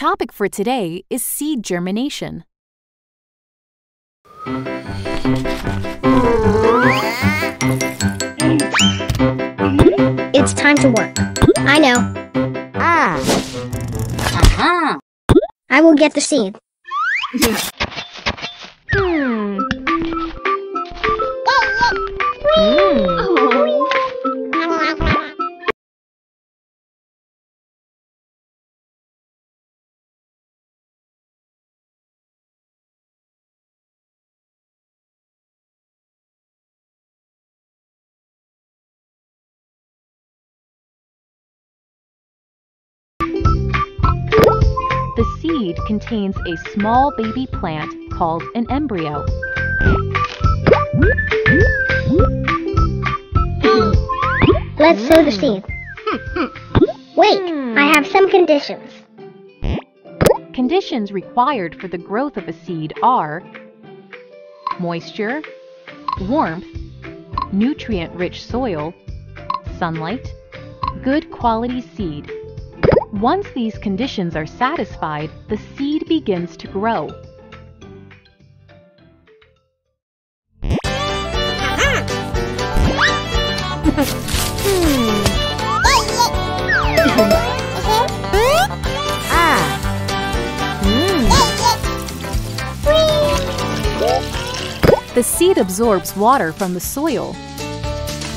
Our topic for today is seed germination. It's time to work. I know. Ah. Aha. I will get the seed. Hmm. Seed contains a small baby plant called an embryo. Let's sow the seed. Wait, I have some conditions. Conditions required for the growth of a seed are moisture, warmth, nutrient-rich soil, sunlight, good quality seed. Once these conditions are satisfied, the seed begins to grow. The seed absorbs water from the soil.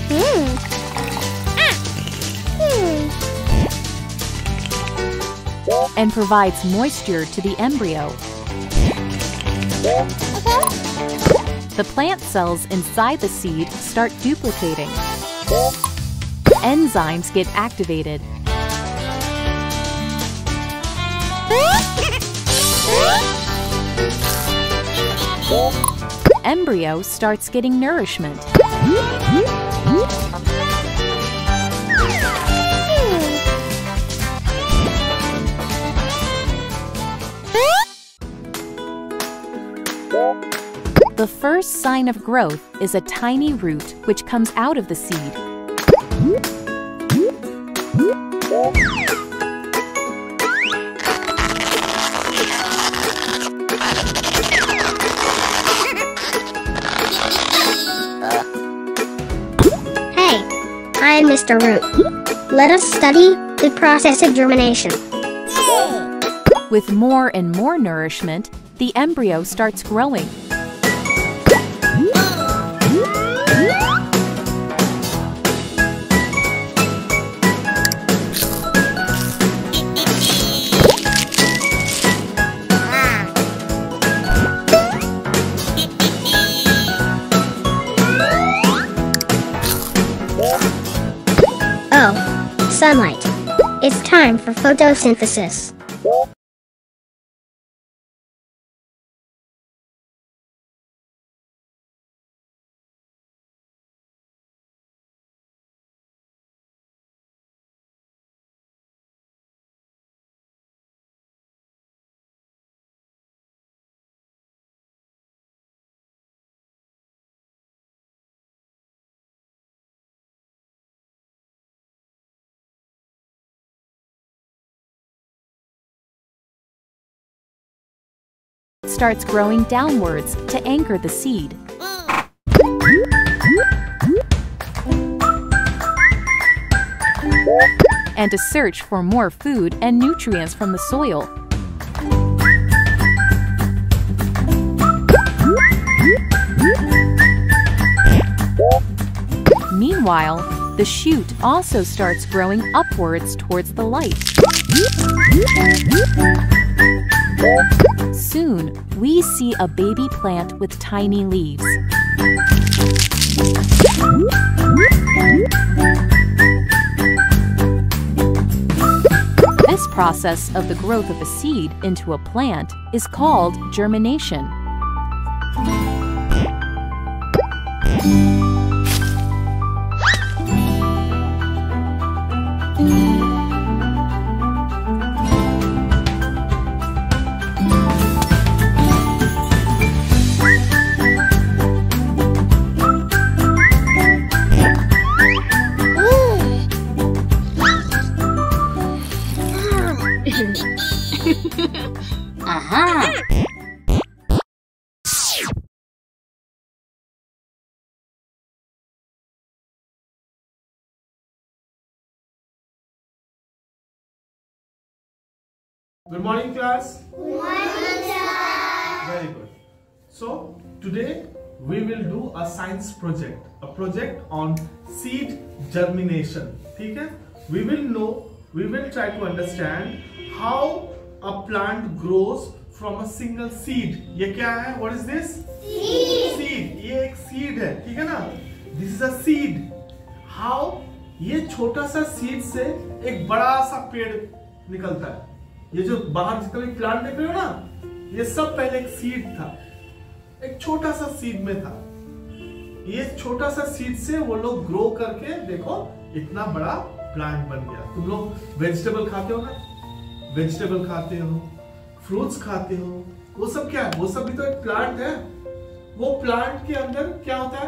Hmm. And provides moisture to the embryo. The plant cells inside the seed start duplicating. Enzymes get activated. Embryo starts getting nourishment. The first sign of growth is a tiny root which comes out of the seed. Hey, I am Mr. Root. Let us study the process of germination. With more and more nourishment, the embryo starts growing. Oh, sunlight. It's time for photosynthesis. Starts growing downwards to anchor the seed. And to search for more food and nutrients from the soil. Meanwhile, the shoot also starts growing upwards towards the light. Soon, we see a baby plant with tiny leaves. This process of the growth of a seed into a plant is called germination. Good morning class. Good morning. Very good. So today we will do a science project. A project on seed germination. Okay? We will know, we will try to understand how a plant grows from a single seed. ये क्या है? What is this? Seed. Seed. ये एक seed है, ठीक है ना? This is a seed. How ये छोटा सा सीड से एक बड़ा सा पेड़ निकलता है ये जो बाहर जितना भी प्लांट देख रहे हो ना ये सब पहले एक सीड था एक छोटा सा सीड में था ये छोटा सा सीड से वो लोग ग्रो करके देखो इतना बड़ा प्लांट बन गया तुम लोग वेजिटेबल खाते हो ना वेजिटेबल खाते हो फ्रूट्स खाते हो? वो सब क्या है? वो सब भी तो एक प्लांट है। वो प्लांट के अंदर क्या होता है?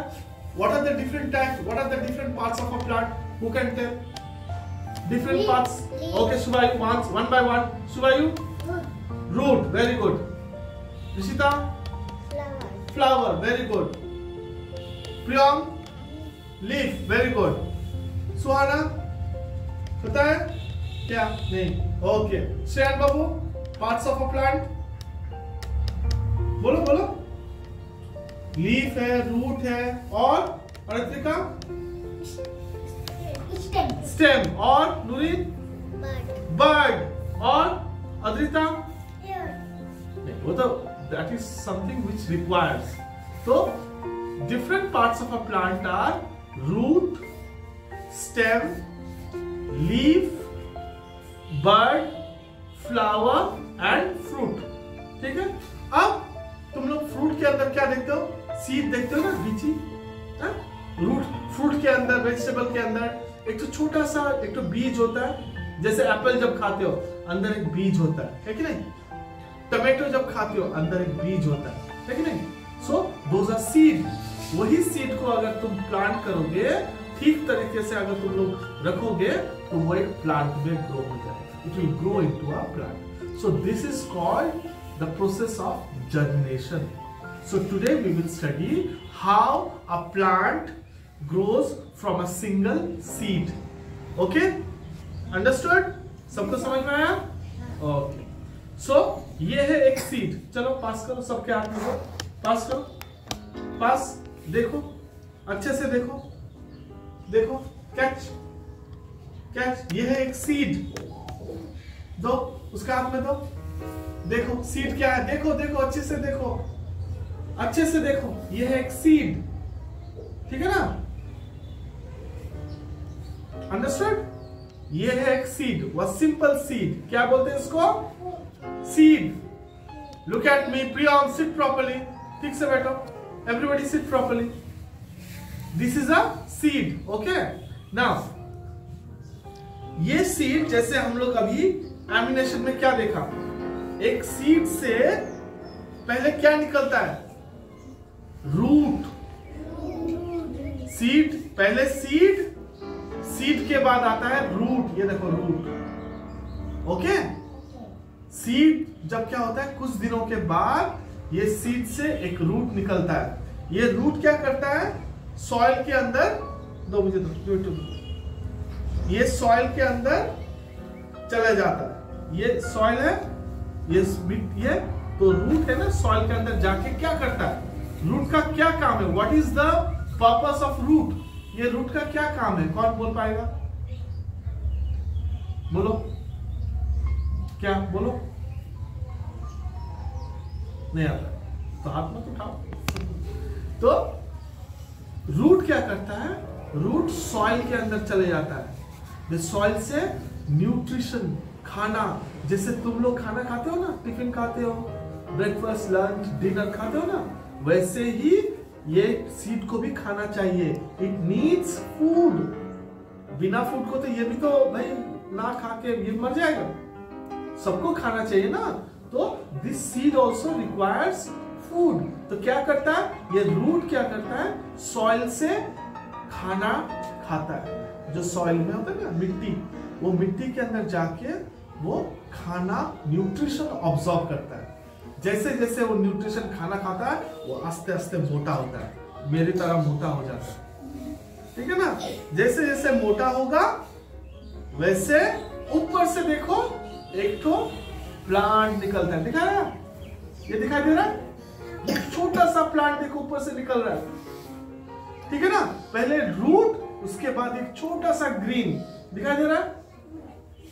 What are the different types what are the different parts of a plant who can tell different parts okay root very good Rishita flower very good Priyam leaf very good Suhana पता क्या नहीं okay Shren बाबू parts of a plant बोलो बोलो। Leaf है root है और और इत्रिका Stem. स्टेम और नूरी? बर्ड और अद्रिता. नहीं वो तो that is something which requires तो different parts of a plant are root stem leaf bird flower and fruit ठीक है? अब तुम लोग फ्रूट के अंदर क्या देखते हो? सीड देखते हो ना बीची रूट फ्रूट के अंदर वेजिटेबल के अंदर। एक तो छोटा सा, एक तो बीज होता है। जैसे एप्पल जब खाते हो, अंदर एक बीज होता है। है कि नहीं? टमाटो जब खाते हो, अंदर एक बीज होता है। है कि नहीं? सो आर सीड वही सीड को अगर तुम प्लांट करोगे, ठीक तरीके से अगर तुम लोग रखोगे तो वो एक प्लांट में ग्रो हो जाएगा। It will grow into a plant so this is called the process of germination. So today we will study how a plant grows from a single seed. Okay? Understood? सबको समझ में आया? Okay so ये है एक seed चलो पास करो सबके हाथ में दो पास करो. पास देखो. अच्छे से देखो. देखो. कैच कैच ये है एक सीड दो. उसके हाथ में दो देखो सीड क्या है? देखो देखो, अच्छे से देखो। अच्छे से देखो। ये है एक सीड ठीक है ना? अंडरस्टूड ये है एक सीड वह सिंपल सीड क्या बोलते हैं इसको? Seed look at me Priyam sit properly ठीक से बैठो। Everybody sit properly this is a seed okay now ये सीड जैसे हम लोग अभी एमिनेशन में क्या देखा? एक सीड से पहले क्या निकलता है? रूट सीड पहले सीड सीड के बाद आता है रूट ये देखो रूट ओके सीड जब क्या होता है? कुछ दिनों के बाद ये सीड से एक रूट निकलता है. ये रूट क्या करता है? सॉइल के अंदर दो मुझे दो, दो, दो, दो। ये सॉइल के अंदर चला जाता है। ये सॉइल है, ये ये तो रूट है ना सॉइल के अंदर जाके क्या करता है? रूट का क्या काम है? What is the purpose of root ये रूट का क्या काम है? कौन बोल पाएगा? बोलो। क्या? बोलो। नहीं आता। तो हाथ मत उठाओ। तो रूट क्या करता है? रूट सॉइल के अंदर चले जाता है। सॉइल से न्यूट्रिशन खाना। जैसे तुम लोग खाना खाते हो ना टिफ़िन खाते हो ब्रेकफास्ट लंच डिनर खाते हो ना, वैसे ही ये सीड को भी खाना चाहिए। इट नीड्स फ़ूड बिना फ़ूड को तो ये भी तो भाई ना खा के ये मर जाएगा। सबको खाना चाहिए ना। तो this seed also requires food तो क्या करता है? ये रूट क्या करता है? सॉइल से खाना खाता है। जो सॉइल में होता है ना, मिट्टी। वो मिट्टी के अंदर जाके वो खाना न्यूट्रिशन ऑब्जॉर्व करता है। जैसे जैसे वो न्यूट्रिशन खाना खाता है, वो आस्ते आस्ते मोटा होता है। मेरी तरह मोटा हो जाता है। ठीक है ना? जैसे जैसे मोटा होगा, वैसे ऊपर से देखो, एक तो प्लांट निकलता है। दिखा रहा है? ये दिखाई दे रहा है? छोटा सा प्लांट देखो, ऊपर से निकल रहा है। ठीक है ना? पहले रूट उसके बाद एक छोटा सा ग्रीन दिखाई दे रहा है?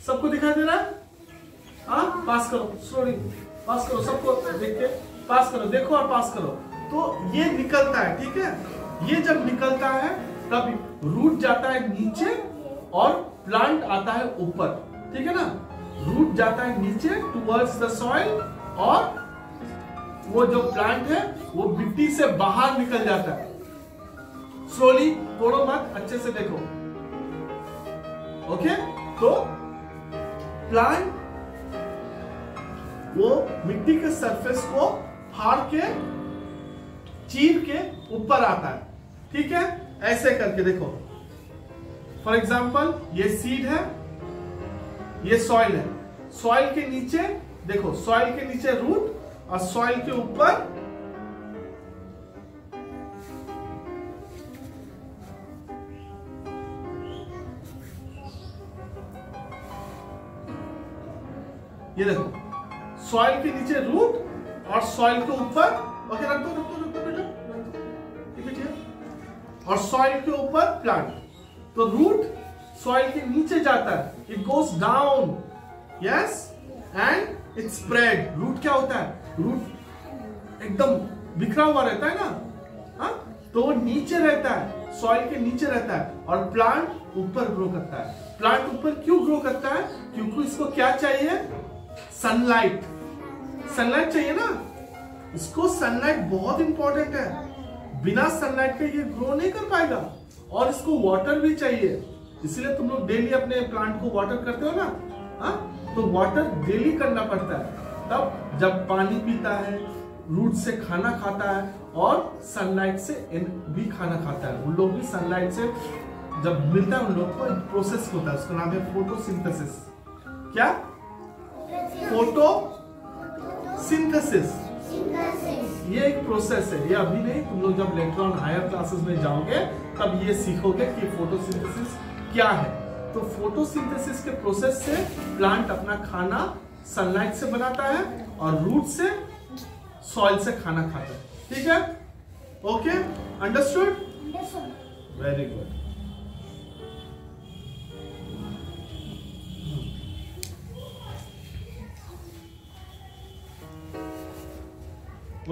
सबको दिखाई दे रहा है? हाँ? पास करो सॉरी पास करो, सबको देख के। पास करो, देखो और पास करो। तो ये निकलता है, ठीक है? ये जब निकलता है, तब रूट जाता है नीचे और प्लांट आता है ऊपर, ठीक है ना? रूट जाता है नीचे टुवर्ड्स द सॉइल और वो जो प्लांट है, वो मिट्टी से बाहर निकल जाता है। स्लोली तोड़ो मत, अच्छे से देखो। ओके तो प्लांट वो मिट्टी के सरफेस को फाड़ के, चीर के ऊपर आता है। ठीक है? ऐसे करके देखो। फॉर एग्ज़ाम्पल ये सीड है, ये सॉइल है। सॉइल के नीचे, देखो सॉइल के नीचे रूट और सॉइल के ऊपर ये देखो सॉइल के नीचे रूट और सॉइल के ऊपर ओके रख दो रख दो रख दो बेटा. और सॉइल के ऊपर प्लांट तो रूट सॉइल के नीचे जाता है। It goes down yes and it spread root क्या होता है? रूट एकदम बिखरा हुआ रहता है ना? हाँ? तो नीचे रहता है सॉइल के नीचे रहता है और प्लांट ऊपर ग्रो करता है। प्लांट ऊपर क्यों ग्रो करता है? क्योंकि इसको क्या चाहिए? सनलाइट सनलाइट चाहिए ना? इसको सनलाइट बहुत इंपॉर्टेंट है। बिना सनलाइट के ये ग्रो नहीं कर पाएगा। और इसको वाटर भी चाहिए। इसलिए तुम लोग डेली अपने प्लांट को वाटर करते हो ना? हाँ? तो वाटर डेली करना पड़ता है। तब जब पानी पीता है रूट से खाना खाता है और सनलाइट से भी खाना खाता है। उन लोग भी सनलाइट से जब मिलता है, उन लोग को एक प्रोसेस होता है। उसका नाम है फोटोसिंथेसिस क्या? Photo synthesis. ये एक प्रोसेस है। ये अभी नहीं तुम लोग जब लेटर ऑन हायर क्लासेस में जाओगे तब ये सीखोगे कि फोटोसिंथेसिस क्या है। तो फोटोसिंथेसिस के प्रोसेस से प्लांट अपना खाना सनलाइट से बनाता है और रूट से सॉइल से खाना खाता है। ठीक है? ओके अंडरस्टूड वेरी गुड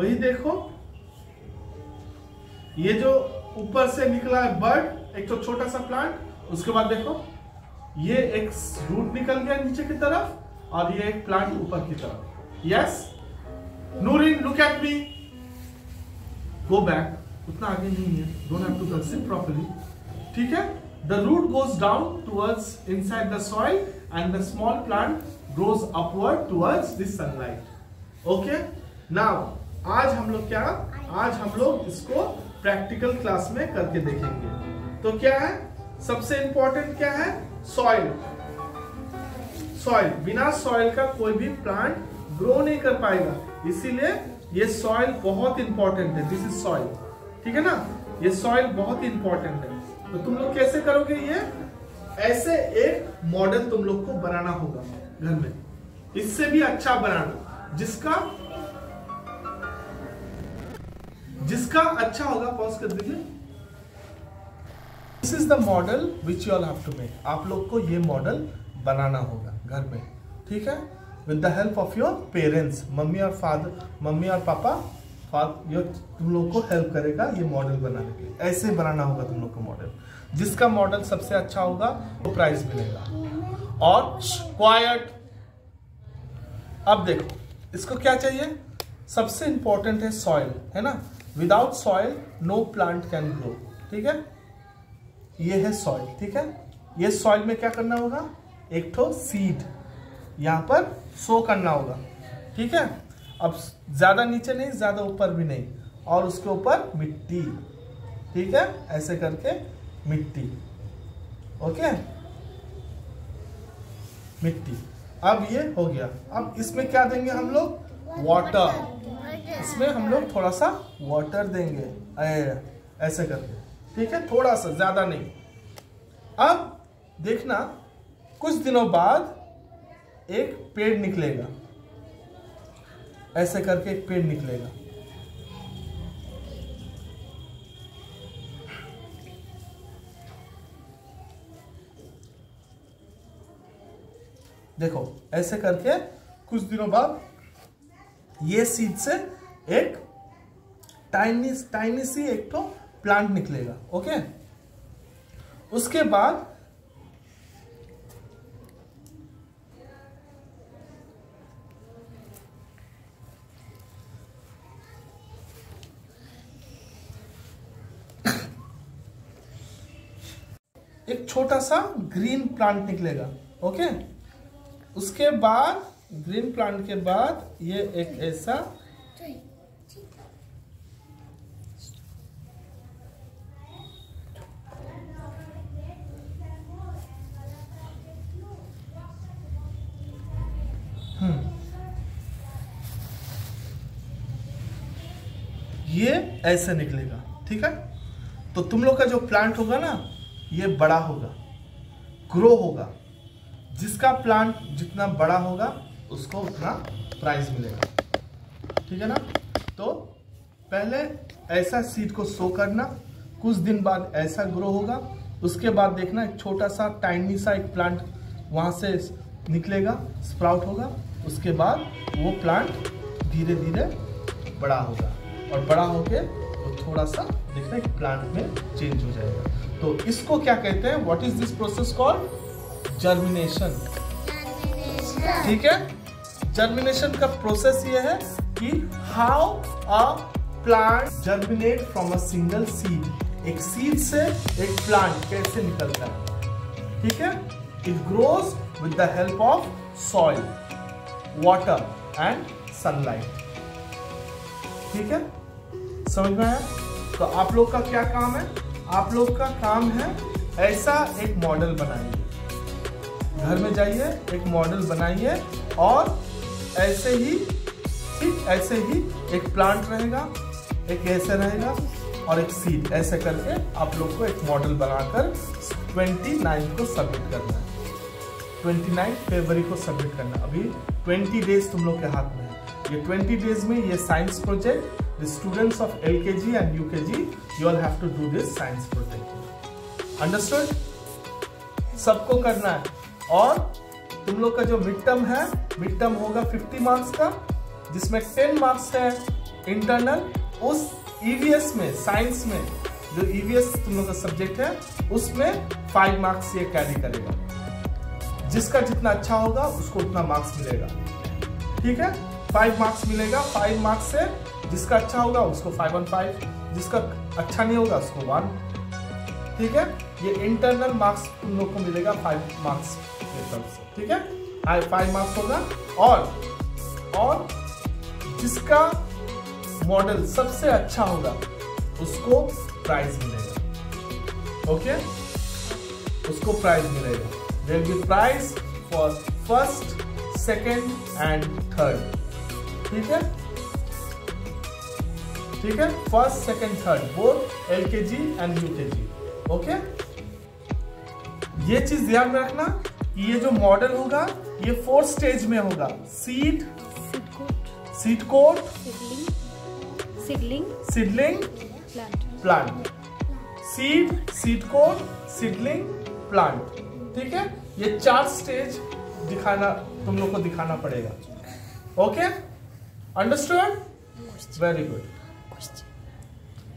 वही देखो। ये जो ऊपर से निकला है बर्ड, एक तो छोटा सा प्लांट उसके बाद देखो, ये एक रूट निकल गया नीचे की तरफ़, और ये एक प्लांट ऊपर की तरफ़। Yes Noorin look at me go back उतना आगे नहीं है। Don't have to consider properly ठीक है? The root goes down towards inside the soil and the small plant grows upward towards the sunlight okay now आज हम लोग क्या? आज हम लोग इसको प्रैक्टिकल क्लास में करके देखेंगे। तो क्या है? सबसे इंपॉर्टेंट क्या है? सॉइल सॉइल बिना सॉइल का कोई भी प्लांट ग्रो नहीं कर पाएगा। इसीलिए ये सॉइल बहुत इंपॉर्टेंट है। दिस इज़ सॉइल ठीक है ना? ये सॉइल बहुत इंपॉर्टेंट है। तो तुम लोग कैसे करोगे ये? ऐसे एक मॉडल तुम लोग को बनाना होगा घर में। इससे भी अच्छा बनाना। जिसका जिसका अच्छा होगा पॉज कर दीजिए। This is the model which you all have to make आप लोग को ये मॉडल बनाना होगा घर में। ठीक है? With the help of your parents mummy और फादर मम्मी और पापा योर तुम लोग को हेल्प करेगा ये मॉडल बनाने के लिए। ऐसे बनाना होगा तुम लोग को मॉडल जिसका मॉडल सबसे अच्छा होगा, वो प्राइज मिलेगा। और क्वाइट अब देखो, इसको क्या चाहिए? सबसे इंपॉर्टेंट है सॉइल है ना? Without soil no plant can grow ठीक है? ये है सॉइल ठीक है? ये सॉइल में क्या करना होगा? एक ठो सीड यहाँ पर सो करना होगा। ठीक है? अब ज़्यादा नीचे नहीं, ज़्यादा ऊपर भी नहीं। और उसके ऊपर मिट्टी। ठीक है? ऐसे करके मिट्टी। ओके? मिट्टी। अब ये हो गया। अब इसमें क्या देंगे हम लोग? वाटर इसमें हम लोग थोड़ा सा वाटर देंगे ऐसे करके। ठीक है? थोड़ा सा ज़्यादा नहीं। अब देखना, कुछ दिनों बाद एक पेड़ निकलेगा। ऐसे करके एक पेड़ निकलेगा। देखो, ऐसे करके कुछ दिनों बाद ये सीड से एक टाइनी टाइनी सी एक तो प्लांट निकलेगा ओके उसके बाद एक छोटा सा ग्रीन प्लांट निकलेगा ओके उसके बाद ग्रीन प्लांट के बाद ये एक ऐसा ये ऐसे निकलेगा, ठीक है? तो तुम लोग का जो प्लांट होगा ना, ये बड़ा होगा ग्रो होगा। जिसका प्लांट जितना बड़ा होगा उसको उतना प्राइस मिलेगा। ठीक है ना? तो पहले ऐसा सीड को सो करना कुछ दिन बाद ऐसा ग्रो होगा उसके बाद देखना एक छोटा सा टाइनी सा एक प्लांट वहाँ से निकलेगा स्प्राउट होगा उसके बाद वो प्लांट धीरे धीरे बड़ा होगा। और बड़ा होके वो थोड़ा सा देखना एक प्लांट में चेंज हो जाएगा। तो इसको क्या कहते हैं? What is this process called germination ठीक है? जर्मिनेशन का प्रोसेस ये है कि how a plant germinate from a single seed एक सीड से एक प्लांट कैसे निकलता है? ठीक है? It grows with the help of soil water and sunlight ठीक है? समझ में आया? तो आप लोग का क्या काम है? आप लोग का काम है ऐसा एक मॉडल बनाइए। घर में जाइए, एक मॉडल बनाइए और ऐसे ही ठीक ऐसे ही एक प्लांट रहेगा एक ऐसे रहेगा और एक सीड ऐसे करके आप लोग को एक मॉडल बनाकर 29 को सबमिट करना है 29 फरवरी को सबमिट करना अभी 20 डेज़ तुम लोग के हाथ में है ये 20 डेज़ में ये science project the students of LKG and UKG, you all have to do this science project. Understood? सबको करना है और तुम लोग का जो मिड टर्म है मिड टर्म होगा 50 मार्क्स का, जिसमें 10 मार्क्स है इंटरनल उस ईवीएस में साइंस में, जो ईवीएस तुम लोग का सब्जेक्ट है, उसमें 5 मार्क्स ये कैरी करेगा। जिसका जितना अच्छा होगा, उसको उतना मार्क्स मिलेगा। ठीक है? फाइव मार्क्स मिलेगा फाइव मार्क्स से जिसका अच्छा होगा, उसको फाइव वन फाइव जिसका अच्छा नहीं होगा, उसको वन ठीक है? ये इंटरनल मार्क्स तुम लोग को मिलेगा फाइव मार्क्स तरफ़ से, ठीक है? फाइव मार्क्स होगा। और और जिसका मॉडल सबसे अच्छा होगा, उसको प्राइज मिलेगा। ओके उसको प्राइज मिलेगा। There be prize for first second and third ठीक है? ठीक है? First second third both L K G and you के जी ओके ये चीज़ ध्यान में रखना। ये जो मॉडल होगा ये फोर्थ स्टेज में होगा। Seed seed coat seedling seedling plant plant seed seed coat seedling plant ठीक है? ये चार स्टेज दिखाना तुम लोग को दिखाना पड़ेगा। Okay understood very good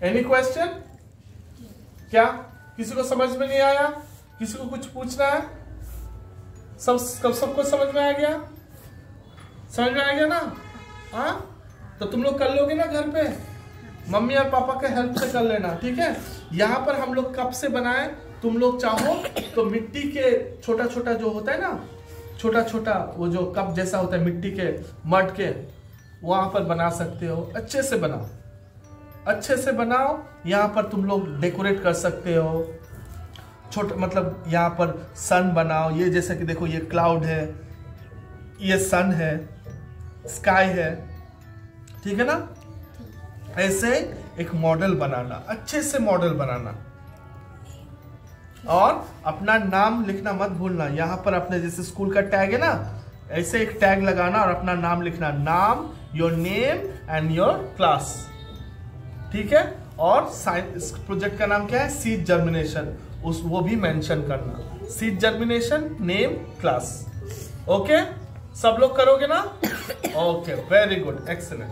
any question क्या? किसी को समझ में नहीं आया? किसी को कुछ पूछना है? सब सब सबको समझ में आ गया? समझ में आ गया ना? हाँ? तो तुम लोग कर लोगे ना घर पे? मम्मी और पापा के हेल्प से कर लेना, ठीक है? यहाँ पर हम लोग कब से बनाए? तुम लोग चाहो तो मिट्टी के छोटा छोटा जो होता है ना छोटा छोटा वो जो कप जैसा होता है मिट्टी के, मड के, वहाँ पर बना सकते हो। अच्छे से बनाओ। अच्छे से बनाओ, यहाँ पर तुम लोग डेकोरेट कर सकते हो। छोटा मतलब यहाँ पर सन बनाओ, ये जैसे कि देखो ये क्लाउड है, ये सन है स्काई है, ठीक है ना? ऐसे एक मॉडल बनाना, अच्छे से मॉडल बनाना। और अपना नाम लिखना मत भूलना, यहाँ पर अपने जैसे स्कूल का टैग है ना, ऐसे एक टैग लगाना और अपना नाम लिखना, नाम your name and your class ठीक है? और साइंस प्रोजेक्ट का नाम क्या है? सीड जर्मिनेशन उस, वो भी मेंशन करना। Seed germination name class okay सब लोग करोगे ना? Okay very good excellent